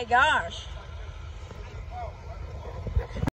my gosh.